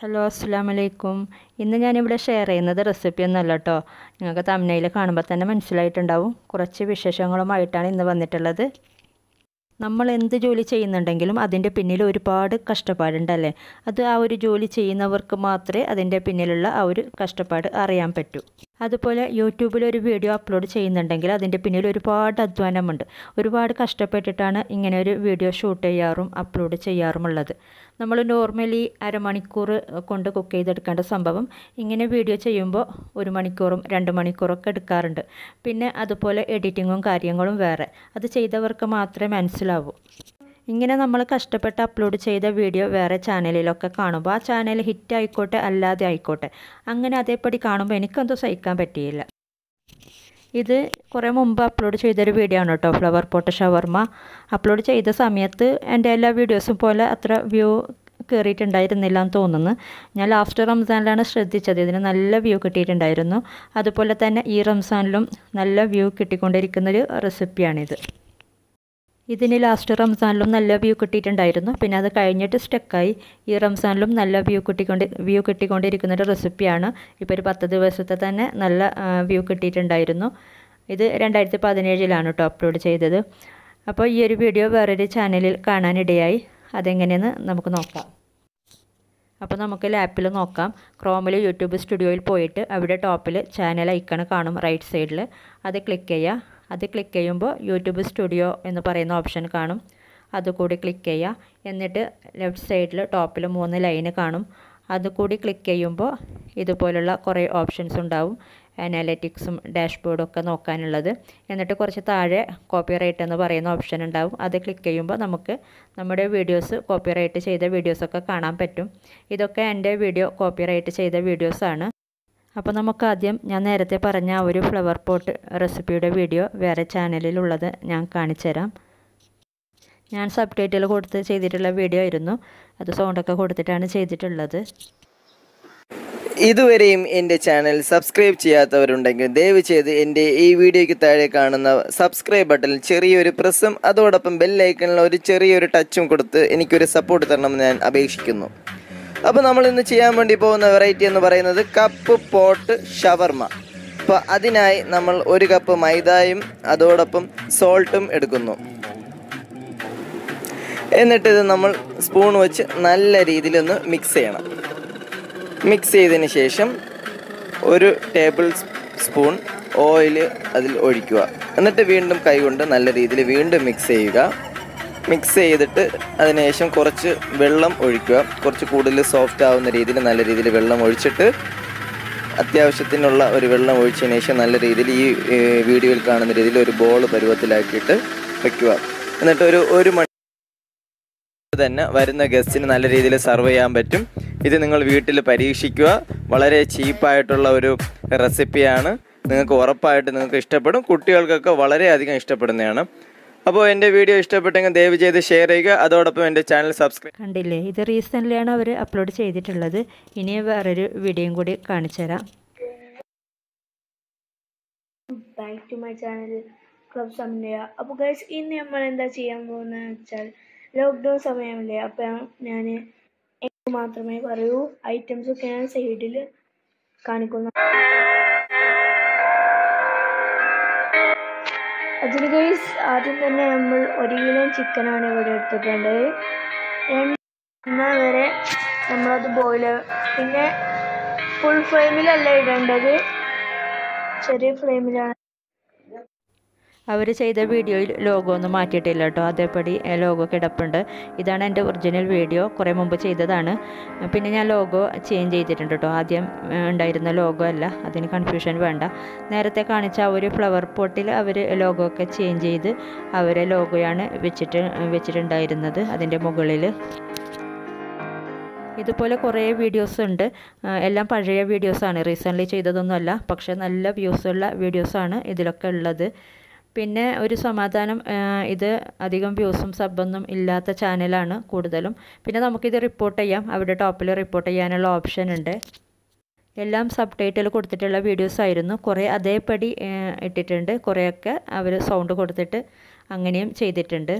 Hello അസ്സാം വലൈക്കും ഇന്ന് ഞാനിവിടെ ഷെയർ ചെയ്യുന്നത് റെസിപ്പി ഒന്നല്ല കേട്ടോ നിങ്ങൾക്ക് തമിഴ്നയിൽ കാണുമ്പോൾ തന്നെ മനസ്സിലായിട്ടുണ്ടാവും. കുറച്ച് വിശേഷങ്ങളുമായിട്ടാണ് ഇന്ന് വന്നിട്ടുള്ളത്. നമ്മൾ എന്ത് ജോലി ചെയ്യുന്നുണ്ടെങ്കിലും അതിന്റെ പിന്നിൽ ഒരുപാട് കഷ്ടപ്പാടുണ്ടല്ലേ? അത് ആ ഒരു ജോലി ചെയ്യുന്നവർക്ക് മാത്രമേ അതിന്റെ പിന്നിലുള്ള ആ ഒരു കഷ്ടപ്പാട് അറിയാൻ പറ്റൂ. അതുപോലെ യൂട്യൂബിൽ ഒരു വീഡിയോ അപ്ലോഡ് ചെയ്യുന്നുണ്ടെങ്കിൽ അതിന്റെ പിന്നിൽ ഒരുപാട് അധ്വാനമുണ്ട്. ഒരുപാട് കഷ്ടപ്പെട്ടിട്ടാണ് ഇങ്ങനെ ഒരു വീഡിയോ ഷൂട്ട് ചെയ്യാറും അപ്ലോഡ് ചെയ്യാറുമുള്ളത്. നമ്മൾ നോർമലി അരമണിക്കൂർ കൊണ്ട് കുക്ക് ചെയ്തെടുക്കേണ്ട സംഭവം ഇങ്ങനെ വീഡിയോ ചെയ്യുമ്പോൾ ഒരു മണിക്കൂറും രണ്ട് മണിക്കൂറൊക്കെ എടുക്കാറുണ്ട്. പിന്നെ അതുപോലെ എഡിറ്റിങ്ങും കാര്യങ്ങളും വേറെ. അത് ചെയ്തവർക്ക് മാത്രമേ മനസ്സിലാവൂ. ഇങ്ങനെ നമ്മൾ കഷ്ടപ്പെട്ട് അപ്ലോഡ് ചെയ്ത വീഡിയോ വേറെ ചാനലിലൊക്കെ കാണുമ്പോൾ ആ ചാനൽ ഹിറ്റ് ആയിക്കോട്ടെ അല്ലാതെ ആയിക്കോട്ടെ അങ്ങനെ അതേപടി കാണുമ്പോൾ എനിക്കൊന്നും സഹിക്കാൻ പറ്റിയില്ല. ഇത് കുറേ മുമ്പ് അപ്ലോഡ് ചെയ്തൊരു വീഡിയോ ആണ് കേട്ടോ ഫ്ലവർ പോട്ട് ഷവർമ അപ്ലോഡ് ചെയ്ത സമയത്ത് എന്റെ എല്ലാ വീഡിയോസും പോലെ അത്ര വ്യൂ കയറിയിട്ടുണ്ടായിരുന്നില്ല എന്ന് തോന്നുന്നു. ഞാൻ ലാസ്റ്റ് റംസാനിലാണ് ശ്രദ്ധിച്ചത്. ഇതിന് നല്ല വ്യൂ കിട്ടിയിട്ടുണ്ടായിരുന്നു. അതുപോലെ തന്നെ ഈ റംസാനിലും നല്ല വ്യൂ കിട്ടിക്കൊണ്ടിരിക്കുന്നൊരു റെസിപ്പിയാണിത് ഇതിന് ലാസ്റ്റ് റംസാനിലും നല്ല വ്യൂ കിട്ടിയിട്ടുണ്ടായിരുന്നു. പിന്നെ അത് കഴിഞ്ഞിട്ട് സ്റ്റക്കായി ഈ റംസാനിലും നല്ല വ്യൂ കിട്ടിക്കൊണ്ട് വ്യൂ കിട്ടിക്കൊണ്ടിരിക്കുന്ന ഒരു റെസിപ്പിയാണ് ഇപ്പോൾ ഒരു പത്ത് ദിവസത്തെ തന്നെ നല്ല വ്യൂ കിട്ടിയിട്ടുണ്ടായിരുന്നു. ഇത് രണ്ടായിരത്തി പതിനേഴിലാണ് കേട്ടോ അപ്ലോഡ് ചെയ്തത്. അപ്പോൾ ഈ ഒരു വീഡിയോ വേറൊരു ചാനലിൽ കാണാനിടയായി. അതെങ്ങനെയെന്ന് നമുക്ക് നോക്കാം. അപ്പോൾ നമുക്ക് ലാപ്പിൽ നോക്കാം. ക്രോമിൽ യൂട്യൂബ് സ്റ്റുഡിയോയിൽ പോയിട്ട് അവിടെ ടോപ്പിൽ ചാനൽ ഐക്കൺ കാണും റൈറ്റ് സൈഡിൽ അത് ക്ലിക്ക് ചെയ്യുക അത് ക്ലിക്ക് ചെയ്യുമ്പോൾ യൂട്യൂബ് സ്റ്റുഡിയോ എന്ന് പറയുന്ന ഓപ്ഷൻ കാണും. അതുകൂടി ക്ലിക്ക് ചെയ്യുക. എന്നിട്ട് ലെഫ്റ്റ് സൈഡിൽ ടോപ്പിൽ മൂന്ന് ലൈന് കാണും. അതുകൂടി ക്ലിക്ക് ചെയ്യുമ്പോൾ ഇതുപോലുള്ള കുറേ ഓപ്ഷൻസ് ഉണ്ടാവും. അനാലിറ്റിക്സും ഡാഷ്ബോർഡും ഒക്കെ നോക്കാനുള്ളത്. എന്നിട്ട് കുറച്ച് താഴെ കോപ്പിറൈറ്റ് എന്ന് പറയുന്ന ഓപ്ഷൻ ഉണ്ടാവും. അത് ക്ലിക്ക് ചെയ്യുമ്പോൾ നമുക്ക് നമ്മുടെ വീഡിയോസ് കോപ്പിറൈറ്റ് ചെയ്ത വീഡിയോസൊക്കെ കാണാൻ പറ്റും. ഇതൊക്കെ എന്റെ വീഡിയോ കോപ്പിറൈറ്റ് ചെയ്ത വീഡിയോസാണ് അപ്പോൾ നമുക്ക് ആദ്യം ഞാൻ നേരത്തെ പറഞ്ഞ ആ ഒരു ഫ്ലവർ പോട്ട് റെസിപ്പിയുടെ വീഡിയോ വേറെ ചാനലിലുള്ളത് ഞാൻ കാണിച്ചുതരാം. ഞാൻ സബ് ടൈറ്റിൽ കൊടുത്ത് ചെയ്തിട്ടുള്ള വീഡിയോ ആയിരുന്നു. അത് സൗണ്ടൊക്കെ കൊടുത്തിട്ടാണ് ചെയ്തിട്ടുള്ളത്. ഇതുവരെയും എന്റെ ചാനൽ സബ്സ്ക്രൈബ് ചെയ്യാത്തവരുണ്ടെങ്കിൽ ദയവ് ചെയ്ത് എന്റെ ഈ വീഡിയോയ്ക്ക് താഴെ കാണുന്ന സബ്സ്ക്രൈബ് ബട്ടൺ ചെറിയൊരു പ്രസ്സും അതോടൊപ്പം ബെല്ലൈക്കണിൽ ഒരു ചെറിയൊരു ടച്ചും കൊടുത്ത് എനിക്കൊരു സപ്പോർട്ട് തരണമെന്ന് ഞാൻ അപേക്ഷിക്കുന്നു. അപ്പോൾ നമ്മൾ ഇന്ന് ചെയ്യാൻ വേണ്ടി പോകുന്ന വെറൈറ്റി എന്ന് പറയുന്നത് കപ്പ് പോട്ട് ഷവർമ അപ്പോൾ അതിനായി നമ്മൾ ഒരു കപ്പ് മൈദയും അതോടൊപ്പം സോൾട്ടും എടുക്കുന്നു. എന്നിട്ട് ഇത് നമ്മൾ സ്പൂൺ വെച്ച് നല്ല രീതിയിലൊന്ന് മിക്സ് ചെയ്യണം. മിക്സ് ചെയ്തതിന് ശേഷം ഒരു ടേബിൾ സ്പൂൺ ഓയിൽ അതിൽ ഒഴിക്കുക. എന്നിട്ട് വീണ്ടും കൈകൊണ്ട് നല്ല രീതിയിൽ വീണ്ടും മിക്സ് ചെയ്യുക. മിക്സ് ചെയ്തിട്ട് അതിനുശേഷം കുറച്ച് വെള്ളം ഒഴിക്കുക. കുറച്ച് കൂടുതൽ സോഫ്റ്റ് ആവുന്ന രീതിയിൽ നല്ല രീതിയിൽ വെള്ളം ഒഴിച്ചിട്ട് അത്യാവശ്യത്തിനുള്ള ഒരു വെള്ളം ഒഴിച്ചതിന് ശേഷം നല്ല രീതിയിൽ ഈ വീഡിയോയിൽ കാണുന്ന രീതിയിൽ ഒരു ബോൾ പരുവത്തിലാക്കിയിട്ട് വെക്കുക. എന്നിട്ട് ഒരു ഒരു മണി തന്നെ വരുന്ന ഗസ്റ്റിന് നല്ല രീതിയിൽ സർവ് ചെയ്യാൻ പറ്റും. ഇത് നിങ്ങൾ വീട്ടിൽ പരീക്ഷിക്കുക. വളരെ ചീപ്പായിട്ടുള്ള ഒരു റെസിപ്പിയാണ് നിങ്ങൾക്ക് ഉറപ്പായിട്ട് നിങ്ങൾക്ക് ഇഷ്ടപ്പെടും. കുട്ടികൾക്കൊക്കെ വളരെയധികം ഇഷ്ടപ്പെടുന്നതാണ്. അപ്പോൾ എന്റെ വീഡിയോ ഇഷ്ടപ്പെട്ടെങ്കിൽ ദയവ് ചെയ്ത് ഷെയർ ചെയ്യുക. അതോടൊപ്പം എന്റെ ചാനൽ സബ്സ്ക്രൈബ് കണ്ടില്ലേ? ഇത് റീസെന്റ്ലിയാണ് അവർ അപ്ലോഡ് ചെയ്തിട്ടുള്ളത്. ഇനി വേറൊരു വീഡിയോയും കൂടി കാണിച്ചു തരാം. Back to my channel club സമയ അപ്പോൾ ഗൈസ് ഇന്ന് നമ്മൾ എന്താ ചെയ്യാൻ പോകുന്നത് വെച്ചാൽ ലോക്ക്ഡൗൺ സമയമല്ലേ അപ്പോൾ ഞാൻ എനിക്ക് മാത്രമേ പറയൂ ഐറ്റംസൊക്കെ ഞാൻ സൈഡിൽ കാണിക്കുന്നു അതിന് ഗൈസ് ആദ്യം തന്നെ നമ്മൾ ഒരു കിലോ ചിക്കനാണ് ഇവിടെ എടുത്തിട്ടുള്ളത്. എണ്ണ വരെ നമ്മളത് ബോയിൽ പിന്നെ ഫുൾ ഫ്ലെയിമിലല്ല ഇടേണ്ടത്. ചെറിയ ഫ്ലെയിമിലാണ് അവർ ചെയ്ത വീഡിയോയിൽ ലോഗോ ഒന്നും മാറ്റിയിട്ടില്ല കേട്ടോ. അതേപടി ലോഗോ കിടപ്പുണ്ട്. ഇതാണ് എന്റെ ഒറിജിനൽ വീഡിയോ കുറേ മുമ്പ് ചെയ്തതാണ്. പിന്നെ ഞാൻ ലോഗോ ചേഞ്ച് ചെയ്തിട്ടുണ്ട് കേട്ടോ. ആദ്യം ഉണ്ടായിരുന്ന ലോഗോ അല്ല. അതിന് കൺഫ്യൂഷൻ വേണ്ട. നേരത്തെ കാണിച്ച ആ ഒരു ഫ്ലവർ പോട്ടിൽ അവർ ലോഗോ ഒക്കെ ചേഞ്ച് ചെയ്ത് അവരെ ലോഗോയാണ് വെച്ചിട്ട് വെച്ചിട്ടുണ്ടായിരുന്നത് അതിന്റെ മുകളിൽ. ഇതുപോലെ കുറേ വീഡിയോസ് ഉണ്ട്. എല്ലാം പഴയ വീഡിയോസാണ് റീസെന്റ്ലി ചെയ്തതൊന്നുമല്ല. പക്ഷേ നല്ല വ്യൂസുള്ള വീഡിയോസാണ് ഇതിലൊക്കെ ഉള്ളത്. പിന്നെ ഒരു സമാധാനം ഇത് അധികം വ്യൂസും സബ്ബൊന്നും ഇല്ലാത്ത ചാനലാണ് കൂടുതലും. പിന്നെ നമുക്കിത് റിപ്പോർട്ട് ചെയ്യാം. അവിടെ ടോപ്പിൽ റിപ്പോർട്ട് ചെയ്യാനുള്ള ഓപ്ഷൻ ഉണ്ട്. എല്ലാം സബ് ടൈറ്റിൽ കൊടുത്തിട്ടുള്ള വീഡിയോസ് ആയിരുന്നു. കുറേ അതേപടി ഇട്ടിട്ടുണ്ട്. കുറേയൊക്കെ അവർ സൗണ്ട് കൊടുത്തിട്ട് അങ്ങനെയും ചെയ്തിട്ടുണ്ട്.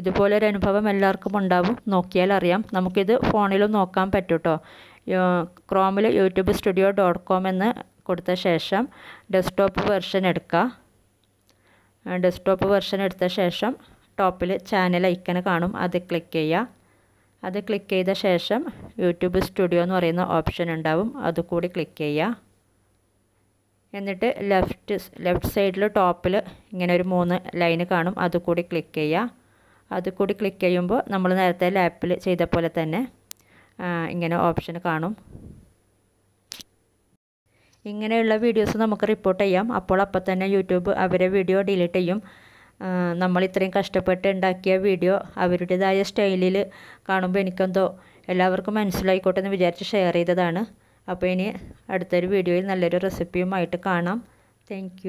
ഇതുപോലൊരു അനുഭവം എല്ലാവർക്കും ഉണ്ടാവും. നോക്കിയാൽ അറിയാം. നമുക്കിത് ഫോണിലും നോക്കാൻ പറ്റൂട്ടോ. ക്രോമിൽ യൂട്യൂബ് സ്റ്റുഡിയോ ഡോട്ട് കോം എന്ന് കൊടുത്ത ശേഷം ഡെസ്ക്ടോപ്പ് വെർഷൻ എടുക്കുക. ഡെസ്ക്ടോപ്പ് വെർഷൻ എടുത്ത ശേഷം ടോപ്പിൽ ചാനൽ ഐക്കൺ കാണും. അത് ക്ലിക്ക് ചെയ്യുക. അത് ക്ലിക്ക് ചെയ്ത ശേഷം യൂട്യൂബ് സ്റ്റുഡിയോ എന്ന് പറയുന്ന ഓപ്ഷൻ ഉണ്ടാവും. അതുകൂടി ക്ലിക്ക് ചെയ്യുക. എന്നിട്ട് ലെഫ്റ്റ് ലെഫ്റ്റ് സൈഡിൽ ടോപ്പിൽ ഇങ്ങനെ ഒരു മൂന്ന് ലൈന് കാണും. അതുകൂടി ക്ലിക്ക് ചെയ്യുക. അതുകൂടി ക്ലിക്ക് ചെയ്യുമ്പോൾ നമ്മൾ നേരത്തെ ലാപ്പിൽ ചെയ്ത പോലെ തന്നെ ഇങ്ങനെ ഓപ്ഷൻ കാണും. ഇങ്ങനെയുള്ള വീഡിയോസ് നമുക്ക് റിപ്പോർട്ട് ചെയ്യാം. അപ്പോൾ അപ്പോൾ തന്നെ യൂട്യൂബ് അവരെ വീഡിയോ ഡിലീറ്റ് ചെയ്യും. നമ്മൾ ഇത്രയും കഷ്ടപ്പെട്ട് ഉണ്ടാക്കിയ വീഡിയോ അവരുടേതായ സ്റ്റൈലിൽ കാണുമ്പോൾ എനിക്കെന്തോ എല്ലാവർക്കും മനസ്സിലായിക്കോട്ടെ എന്ന് വിചാരിച്ച് ഷെയർ ചെയ്തതാണ്. അപ്പോൾ ഇനി അടുത്തൊരു വീഡിയോയിൽ നല്ലൊരു റെസിപ്പിയുമായിട്ട് കാണാം. താങ്ക്